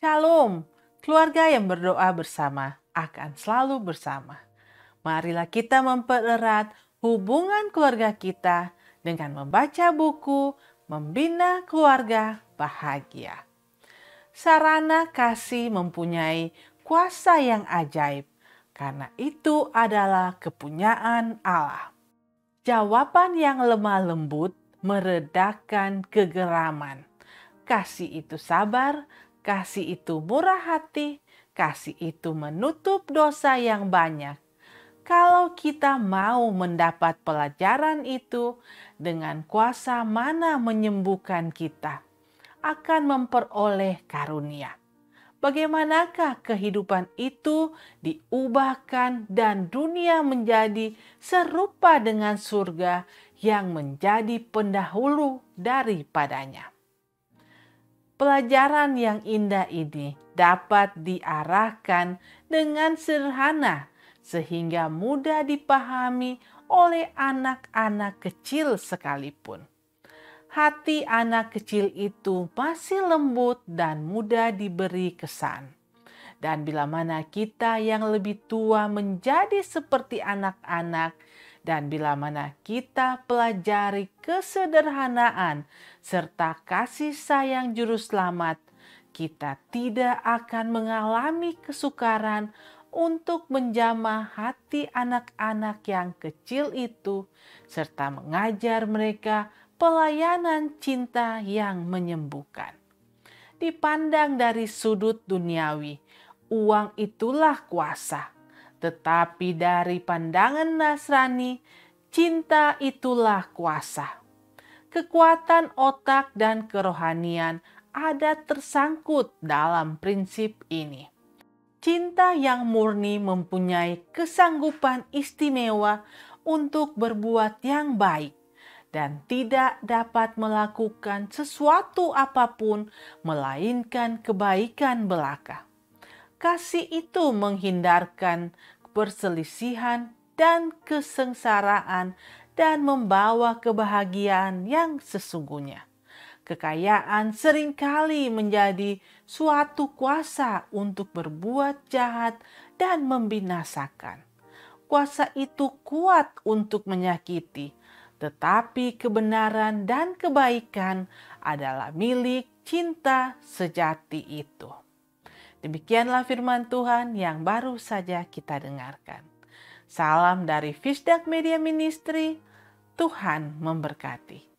Shalom, keluarga yang berdoa bersama akan selalu bersama. Marilah kita mempererat hubungan keluarga kita dengan membaca buku Membina Keluarga Bahagia. Sarana kasih mempunyai kuasa yang ajaib, karena itu adalah kepunyaan Allah. Jawaban yang lemah lembut meredakan kegeraman. Kasih itu sabar, kasih itu murah hati, kasih itu menutup dosa yang banyak. Kalau kita mau mendapat pelajaran itu dengan kuasa mana menyembuhkan kita, akan memperoleh karunia. Bagaimanakah kehidupan itu diubahkan dan dunia menjadi serupa dengan surga yang menjadi pendahulu daripadanya? Pelajaran yang indah ini dapat diarahkan dengan sederhana sehingga mudah dipahami oleh anak-anak kecil sekalipun. Hati anak kecil itu masih lembut dan mudah diberi kesan. Dan bila mana kita yang lebih tua menjadi seperti anak-anak, dan bila mana kita pelajari kesederhanaan serta kasih sayang Juru Selamat, kita tidak akan mengalami kesukaran untuk menjamah hati anak-anak yang kecil itu, serta mengajar mereka pelayanan cinta yang menyembuhkan. Dipandang dari sudut duniawi, uang itulah kuasa tetapi dari pandangan Nasrani, cinta itulah kuasa. Kekuatan otak dan kerohanian ada tersangkut dalam prinsip ini. Cinta yang murni mempunyai kesanggupan istimewa untuk berbuat yang baik dan tidak dapat melakukan sesuatu apa pun melainkan kebaikan belaka kasih itu menghindarkan perselisihan dan kesengsaraan dan membawa kebahagiaan yang sesungguhnya. Kekayaan sering kali menjadi suatu kuasa untuk berbuat jahat dan membinasakan. Kuasa itu kuat untuk menyakiti, tetapi kebenaran dan kebaikan adalah milik cinta sejati itu. Demikianlah firman Tuhan yang baru saja kita dengarkan. Salam dari Fisdak Media Ministry, Tuhan memberkati.